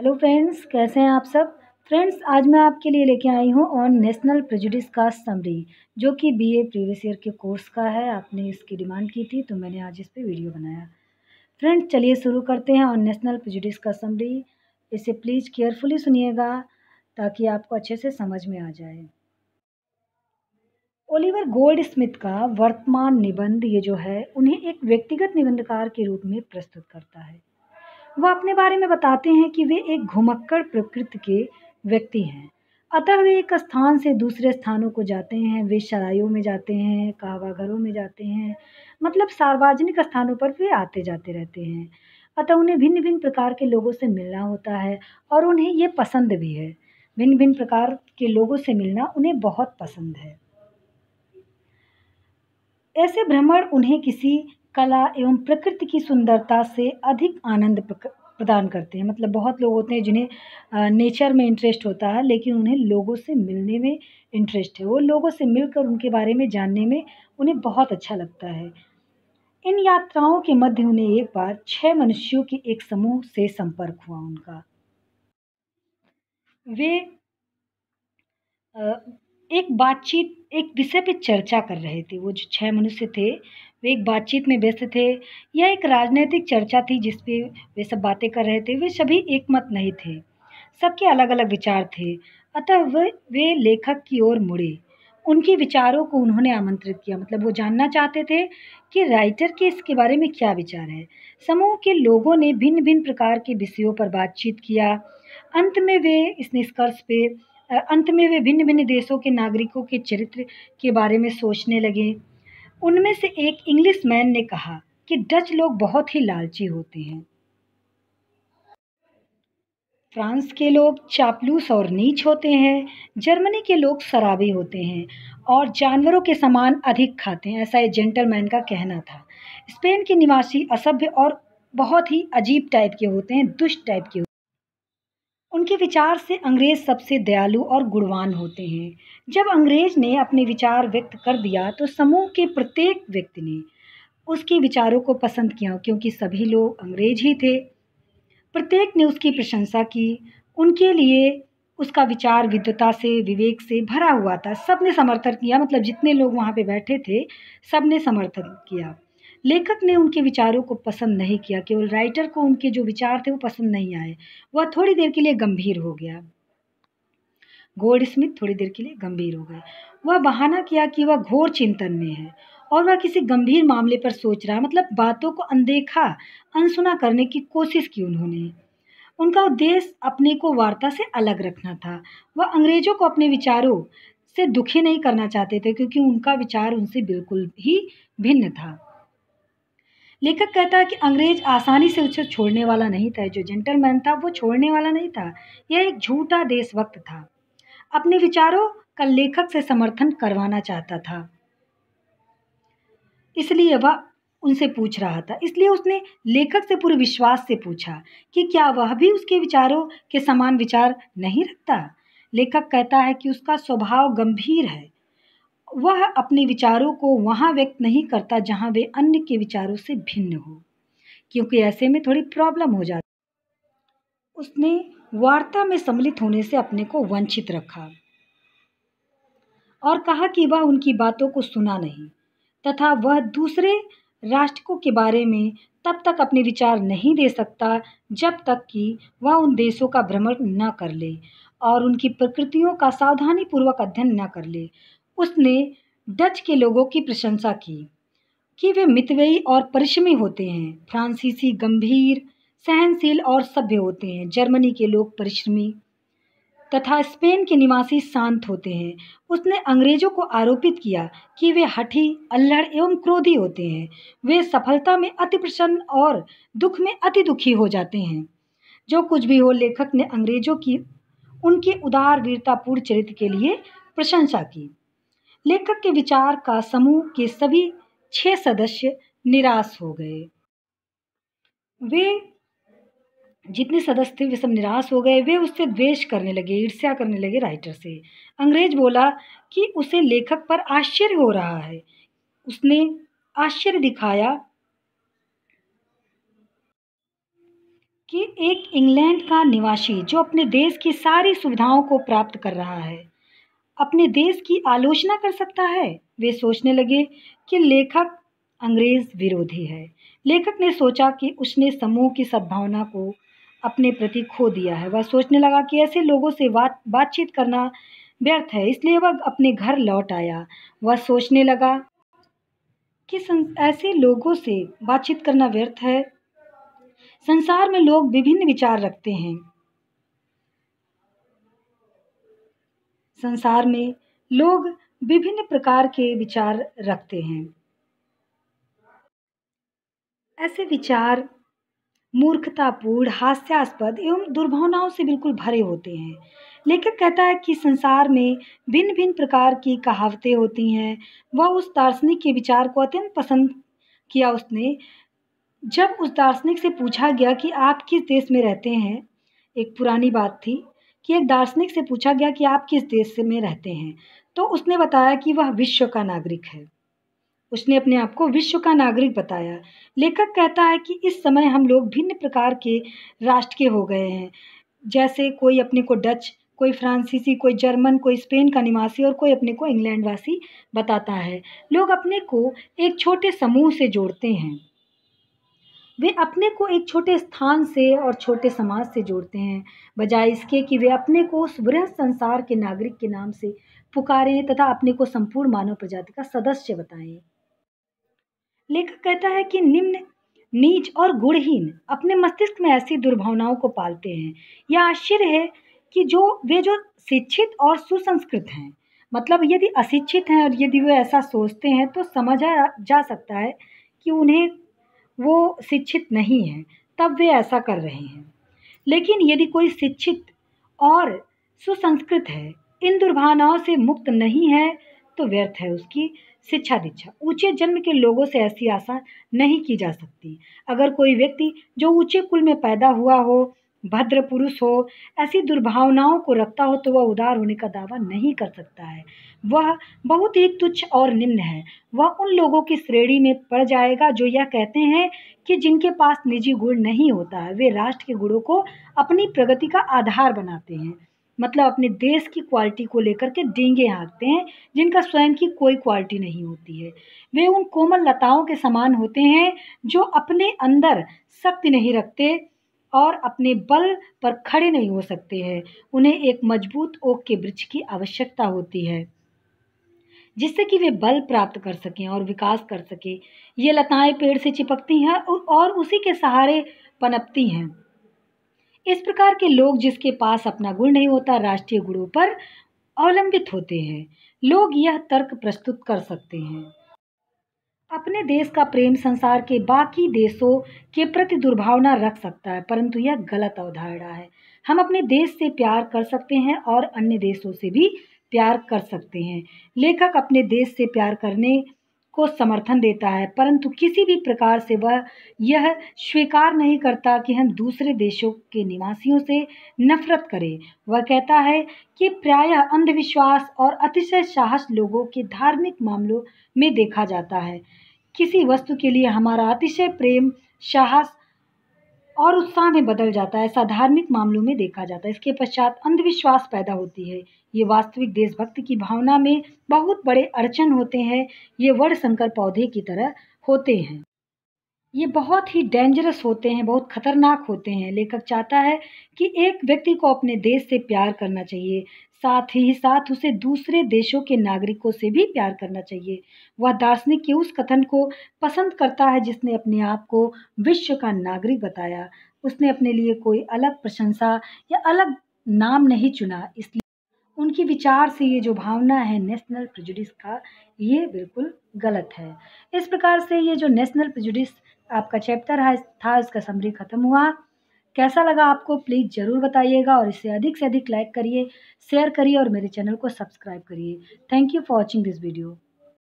Hello friends, कैसे हैं आप सब? फ्रेंड्स, आज मैं आपके लिए लेके आई हूँ ऑन नेशनल प्रेजुडिस का समरी जो कि बीए प्रीवियस ईयर के कोर्स का है। आपने इसकी डिमांड की थी तो मैंने आज इस पर वीडियो बनाया। फ्रेंड्स, चलिए शुरू करते हैं ऑन नेशनल प्रेजुडिस का समरी इसे प्लीज़ केयरफुली सुनिएगा, ताकि आपको अच्छे से समझ में आ जाए। ओलिवर गोल्ड स्मिथ का वर्तमान निबंध ये जो है, उन्हें एक व्यक्तिगत निबंधकार के रूप में प्रस्तुत करता है। वह अपने बारे में बताते हैं कि वे एक घुमक्कड़ प्रकृति के व्यक्ति हैं। अतः वे एक स्थान से दूसरे स्थानों को जाते हैं वे शराइयों में जाते हैं कहवा घरों में जाते हैं मतलब सार्वजनिक स्थानों पर वे आते जाते रहते हैं। अतः उन्हें भिन्न भिन्न प्रकार के लोगों से मिलना होता है और उन्हें ये पसंद भी है। भिन्न भिन्न प्रकार के लोगों से मिलना उन्हें बहुत पसंद है। ऐसे भ्रमण उन्हें किसी कला एवं प्रकृति की सुंदरता से अधिक आनंद प्रदान करते हैं। मतलब बहुत लोग होते हैं जिन्हें नेचर में इंटरेस्ट होता है, लेकिन उन्हें लोगों से मिलने में इंटरेस्ट है। वो लोगों से मिलकर उनके बारे में जानने में उन्हें बहुत अच्छा लगता है। इन यात्राओं के मध्य उन्हें एक बार छह मनुष्यों के एक समूह से संपर्क हुआ उनका। वे एक बातचीत, एक विषय पे चर्चा कर रहे थे। वो जो छह मनुष्य थे वे एक बातचीत में व्यस्त थे यह एक राजनीतिक चर्चा थी जिस पे वे सब बातें कर रहे थे, वे सभी एक मत नहीं थे। सबके अलग अलग विचार थे, अतः वे वे लेखक की ओर मुड़े। उनके विचारों को उन्होंने आमंत्रित किया। मतलब वो जानना चाहते थे कि राइटर के इसके बारे में क्या विचार है। समूह के लोगों ने भिन्न भिन्न प्रकार के विषयों पर बातचीत किया। अंत में वे इस निष्कर्ष पे अंत में वे भिन्न भिन्न देशों के नागरिकों के चरित्र के बारे में सोचने लगे। उनमें से एक इंग्लिश मैन ने कहा कि डच लोग बहुत ही लालची होते हैं। फ्रांस के लोग चापलूस और नीच होते हैं, जर्मनी के लोग शराबी होते हैं और जानवरों के समान अधिक खाते हैं, ऐसा एक जेंटलमैन का कहना था। स्पेन के निवासी असभ्य और बहुत ही अजीब टाइप के होते हैं, दुष्ट टाइप के उनके विचार से अंग्रेज़ सबसे दयालु और गुणवान होते हैं। जब अंग्रेज़ ने अपने विचार व्यक्त कर दिया तो समूह के प्रत्येक व्यक्ति ने उसके विचारों को पसंद किया, क्योंकि सभी लोग अंग्रेज़ ही थे। प्रत्येक ने उसकी प्रशंसा की। उनके लिए उसका विचार विद्वता से, विवेक से भरा हुआ था। सबने समर्थन किया मतलब जितने लोग वहाँ पे बैठे थे, सबने समर्थन किया। लेखक ने उनके विचारों को पसंद नहीं किया, केवल राइटर को उनके जो विचार थे वो पसंद नहीं आए। वह थोड़ी देर के लिए गंभीर हो गया। गोल्ड स्मिथ थोड़ी देर के लिए गंभीर हो गए। वह बहाना किया कि वह घोर चिंतन में है और वह किसी गंभीर मामले पर सोच रहा मतलब बातों को अनदेखा, अनसुना करने की कोशिश की उन्होंने। उनका उद्देश्य अपने को वार्ता से अलग रखना था। वह अंग्रेज़ों को अपने विचारों से दुखी नहीं करना चाहते थे, क्योंकि उनका विचार उनसे बिल्कुल ही भिन्न था। लेखक कहता है कि अंग्रेज़ आसानी से उसे छोड़ने वाला नहीं था, जो जेंटलमैन था, वो छोड़ने वाला नहीं था। यह एक झूठा देशभक्त था। अपने विचारों का लेखक से समर्थन करवाना चाहता था। इसलिए वह उनसे पूछ रहा था। इसलिए उसने लेखक से पूरे विश्वास से पूछा कि क्या वह भी उसके विचारों के समान विचार नहीं रखता? लेखक कहता है कि उसका स्वभाव गंभीर है। वह अपने विचारों को वहाँ व्यक्त नहीं करता जहाँ वे अन्य के विचारों से भिन्न हो, क्योंकि ऐसे में थोड़ी प्रॉब्लम हो जाती उसने वार्ता में सम्मिलित होने से अपने को वंचित रखा और कहा कि वह उनकी बातों को सुना नहीं, तथा वह दूसरे राष्ट्रों के बारे में तब तक अपने विचार नहीं दे सकता जब तक कि वह उन देशों का भ्रमण न कर ले और उनकी प्रकृतियों का सावधानीपूर्वक अध्ययन न कर ले उसने डच के लोगों की प्रशंसा की कि वे मितव्ययी और परिश्रमी होते हैं। फ्रांसीसी गंभीर, सहनशील और सभ्य होते हैं। जर्मनी के लोग परिश्रमी तथा स्पेन के निवासी शांत होते हैं। उसने अंग्रेज़ों को आरोपित किया कि वे हठी अल्लड़ एवं क्रोधी होते हैं। वे सफलता में अति प्रसन्न और दुख में अति दुखी हो जाते हैं। जो कुछ भी हो, लेखक ने अंग्रेज़ों की, उनके उदार वीरतापूर्ण चरित्र के लिए प्रशंसा की। लेखक के विचार का समूह के सभी छह सदस्य निराश हो गए। वे जितने सदस्य थे, वे सब निराश हो गए। वे उससे द्वेष करने लगे, ईर्ष्या करने लगे राइटर से। अंग्रेज़ बोला कि उसे लेखक पर आश्चर्य हो रहा है। उसने आश्चर्य दिखाया कि एक इंग्लैंड का निवासी, जो अपने देश की सारी सुविधाओं को प्राप्त कर रहा है अपने देश की आलोचना कर सकता है। वे सोचने लगे कि लेखक अंग्रेज़ विरोधी है। लेखक ने सोचा कि उसने समूह की सद्भावना को अपने प्रति खो दिया है। वह सोचने लगा कि ऐसे लोगों से बात बातचीत करना व्यर्थ है, इसलिए वह अपने घर लौट आया। वह सोचने लगा कि ऐसे लोगों से बातचीत करना व्यर्थ है। संसार में लोग विभिन्न विचार रखते हैं। संसार में लोग विभिन्न प्रकार के विचार रखते हैं। ऐसे विचार मूर्खतापूर्ण, हास्यास्पद एवं दुर्भावनाओं से बिल्कुल भरे होते हैं। लेखक कहता है कि संसार में भिन्न भिन्न प्रकार की कहावतें होती हैं। वह उस दार्शनिक के विचार को अत्यंत पसंद किया उसने। जब उस दार्शनिक से पूछा गया कि आप किस देश में रहते हैं, एक पुरानी बात थी। कि एक दार्शनिक से पूछा गया कि आप किस देश से में रहते हैं तो उसने बताया कि वह विश्व का नागरिक है। उसने अपने आप को विश्व का नागरिक बताया। लेखक कहता है कि इस समय हम लोग भिन्न प्रकार के राष्ट्र के हो गए हैं। जैसे कोई अपने को डच, कोई फ्रांसीसी, कोई जर्मन, कोई स्पेन का निवासी और कोई अपने को इंग्लैंड वासी बताता है। लोग अपने को एक छोटे समूह से जोड़ते हैं। वे अपने को एक छोटे स्थान से और छोटे समाज से जोड़ते हैं। बजाय इसके कि वे अपने को उस बृहद संसार के नागरिक के नाम से पुकारें तथा अपने को संपूर्ण मानव प्रजाति का सदस्य बताएँ। लेखक कहता है कि निम्न, नीच और गुणहीन अपने मस्तिष्क में ऐसी दुर्भावनाओं को पालते हैं। यह आश्चर्य है कि जो, वे जो शिक्षित और सुसंस्कृत हैं मतलब यदि अशिक्षित हैं और यदि वे ऐसा सोचते हैं तो समझा जा सकता है कि उन्हें वो शिक्षित नहीं हैं, तब वे ऐसा कर रहे हैं। लेकिन यदि कोई शिक्षित और सुसंस्कृत है, इन दुर्भावनाओं से मुक्त नहीं है तो व्यर्थ है उसकी शिक्षा दीक्षा ऊँचे जन्म के लोगों से ऐसी आशा नहीं की जा सकती। अगर कोई व्यक्ति जो ऊँचे कुल में पैदा हुआ हो भद्र पुरुष हो, ऐसी दुर्भावनाओं को रखता हो तो वह उदार होने का दावा नहीं कर सकता है। वह बहुत ही तुच्छ और निम्न है। वह उन लोगों की श्रेणी में पड़ जाएगा जो यह कहते हैं कि जिनके पास निजी गुण नहीं होता है। वे राष्ट्र के गुणों को अपनी प्रगति का आधार बनाते हैं। मतलब अपने देश की क्वालिटी को लेकर के डेंगे हाँकते हैं, जिनका स्वयं की कोई क्वालिटी नहीं होती है। वे उन कोमल लताओं के समान होते हैं जो अपने अंदर शक्ति नहीं रखते और अपने बल पर खड़े नहीं हो सकते हैं। उन्हें एक मज़बूत ओक के वृक्ष की आवश्यकता होती है, जिससे कि वे बल प्राप्त कर सकें और विकास कर सकें। ये लताएँ पेड़ से चिपकती हैं और उसी के सहारे पनपती हैं। इस प्रकार के लोग जिसके पास अपना गुण नहीं होता, राष्ट्रीय गुणों पर अवलंबित होते हैं। लोग यह तर्क प्रस्तुत कर सकते हैं। अपने देश का प्रेम संसार के बाकी देशों के प्रति दुर्भावना रख सकता है, परंतु यह गलत अवधारणा है। हम अपने देश से प्यार कर सकते हैं और अन्य देशों से भी प्यार कर सकते हैं। लेखक अपने देश से प्यार करने को समर्थन देता है, परंतु किसी भी प्रकार से वह यह स्वीकार नहीं करता कि हम दूसरे देशों के निवासियों से नफरत करें। वह कहता है कि प्रायः अंधविश्वास और अतिशय साहस लोगों के धार्मिक मामलों में देखा जाता है। किसी वस्तु के लिए हमारा अतिशय प्रेम, साहस और उत्साह में बदल जाता है, ऐसा धार्मिक मामलों में देखा जाता है। इसके पश्चात अंधविश्वास पैदा होती है। ये वास्तविक देशभक्ति की भावना में बहुत बड़े अड़चन होते हैं। ये वड़ संकर पौधे की तरह होते हैं। ये बहुत ही डेंजरस होते हैं, बहुत खतरनाक होते हैं। लेखक चाहता है कि एक व्यक्ति को अपने देश से प्यार करना चाहिए, साथ ही साथ उसे दूसरे देशों के नागरिकों से भी प्यार करना चाहिए। वह दार्शनिक के उस कथन को पसंद करता है जिसने अपने आप को विश्व का नागरिक बताया। उसने अपने लिए कोई अलग प्रशंसा या अलग नाम नहीं चुना, इसलिए उनकी विचार से ये जो भावना है नेशनल प्रिजुडिस का, ये बिल्कुल गलत है। इस प्रकार से ये जो नेशनल प्रिजुडिस आपका चैप्टर है, था, इसका समरी ख़त्म हुआ। कैसा लगा आपको? प्लीज़ ज़रूर बताइएगा और इसे अधिक से अधिक लाइक करिए शेयर करिए और मेरे चैनल को सब्सक्राइब करिए। Thank you for watching this video